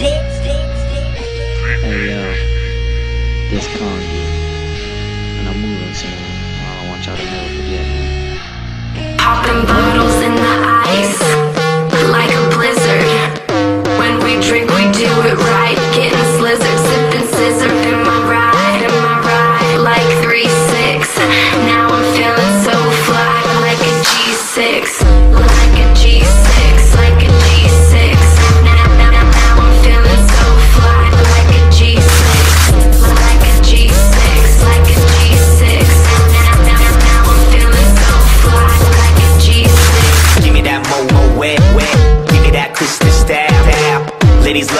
Hey yo, this Kongi, and I'm moving soon. I don't want y'all to never forget me.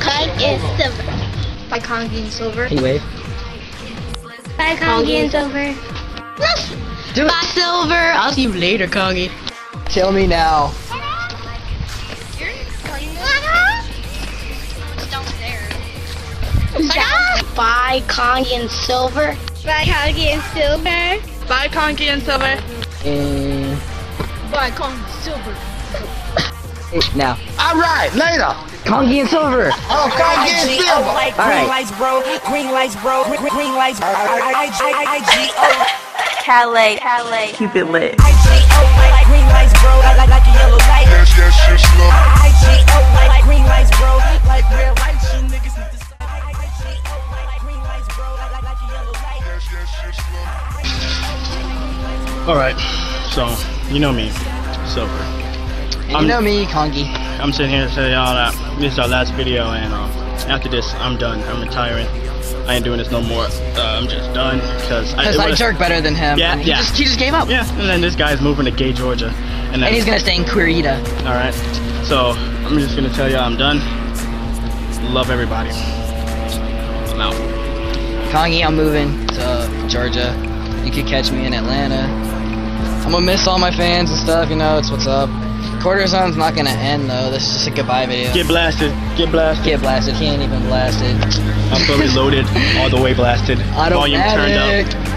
Kongi and Silver. Hi, Kongi and Silver. Hey wave. Bye, Kongi and Silver. Do Bye, Silver. I'll see you later, Kongi. Tell me now. Bye, Kongi and Silver. Bye, Kongi and Silver. Bye, Kongi and Silver. Eh. Bye, Kongi and Silver. Now, Alright, later. Kongi and Silver. Oh, come get silver. All Green lights, bro. Green lights, bro. Green, green lights. I-G-O. Calais, Calais, keep it lit. I-G-O. Like green lights, bro. Like, like, like a yellow light. I-G-O. Like green lights, bro. Like red lights. You niggas need to stop. I-G-O. Like green lights, bro. Like, like, like a yellow light. Alright, so, you know me, Silver. And I'm- you know me, Kongi. I'm sitting here to tell y'all that this is our last video, and um, after this, I'm done. I'm retiring. I ain't doing this no more. Uh, I'm just done, because I, I jerk better than him. Yeah, he yeah. Just, he just gave up. Yeah, and then this guy's moving to Gay, Georgia. And, then, And he's gonna stay in Querida. Alright, so, I'm just gonna tell y'all I'm done. Love everybody. I'm out. Kongi, I'm moving to Georgia. You could catch me in Atlanta. I'm gonna miss all my fans and stuff, you know, it's what's up. Quarter zone's not gonna end though, this is just a goodbye video. Get blasted. Get blasted. Get blasted, he ain't even blasted. I'm fully loaded, all the way blasted. Volume turned up. Automatic.